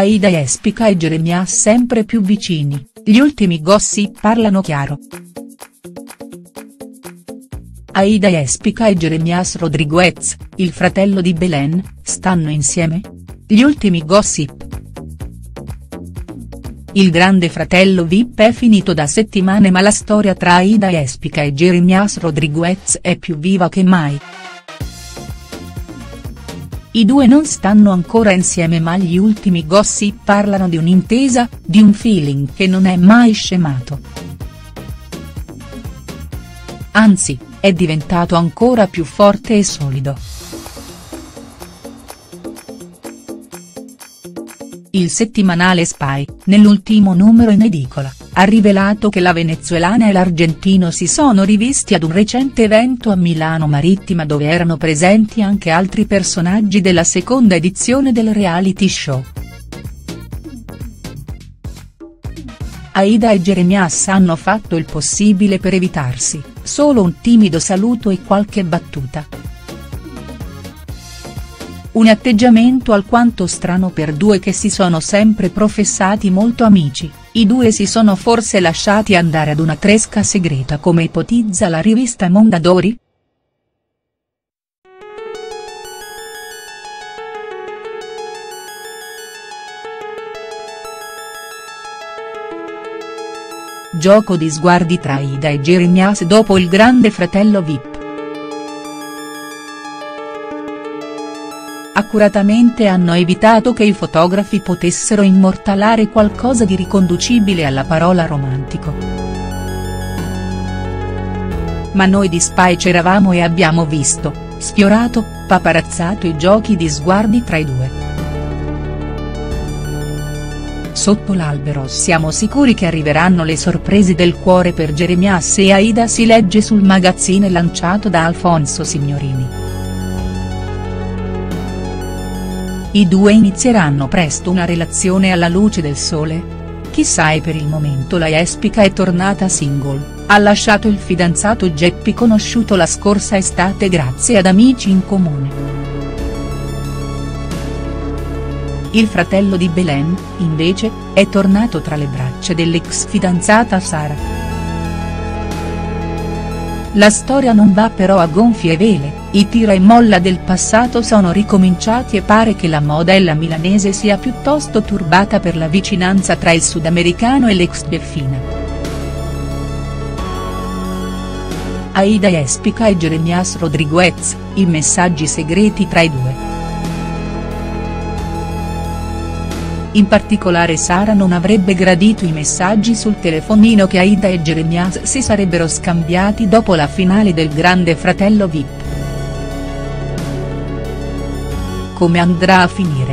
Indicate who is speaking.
Speaker 1: Aida Espica e Jeremias sempre più vicini, gli ultimi gossip parlano chiaro. Aida Espica e Jeremias Rodriguez, il fratello di Belen, stanno insieme? Gli ultimi gossip. Il grande fratello Vip è finito da settimane ma la storia tra Aida Espica e Jeremias Rodriguez è più viva che mai. I due non stanno ancora insieme ma gli ultimi gossip parlano di un'intesa, di un feeling che non è mai scemato. Anzi, è diventato ancora più forte e solido. Il settimanale Spy, nell'ultimo numero in edicola, ha rivelato che la venezuelana e l'argentino si sono rivisti ad un recente evento a Milano Marittima dove erano presenti anche altri personaggi della seconda edizione del reality show. Aida e Jeremias hanno fatto il possibile per evitarsi, solo un timido saluto e qualche battuta. Un atteggiamento alquanto strano per due che si sono sempre professati molto amici, i due si sono forse lasciati andare ad una tresca segreta come ipotizza la rivista Mondadori?. Gioco di sguardi tra Ida e Jeremias dopo il grande fratello Vip. Accuratamente hanno evitato che i fotografi potessero immortalare qualcosa di riconducibile alla parola romantico. Ma noi di Spy c'eravamo e abbiamo visto, sfiorato, paparazzato i giochi di sguardi tra i due. Sotto l'albero siamo sicuri che arriveranno le sorprese del cuore per Jeremias e Aida si legge sul magazzine lanciato da Alfonso Signorini. I due inizieranno presto una relazione alla luce del sole? Chissà e per il momento la Espica è tornata single, ha lasciato il fidanzato Geppi conosciuto la scorsa estate grazie ad amici in comune. Il fratello di Belen, invece, è tornato tra le braccia dell'ex fidanzata Sara. La storia non va però a gonfie vele, i tira e molla del passato sono ricominciati e pare che la modella milanese sia piuttosto turbata per la vicinanza tra il sudamericano e l'ex Beffina. Aida Espica e Jeremias Rodriguez, i messaggi segreti tra i due. In particolare Sara non avrebbe gradito i messaggi sul telefonino che Aida e Jeremias si sarebbero scambiati dopo la finale del Grande Fratello Vip. Come andrà a finire?.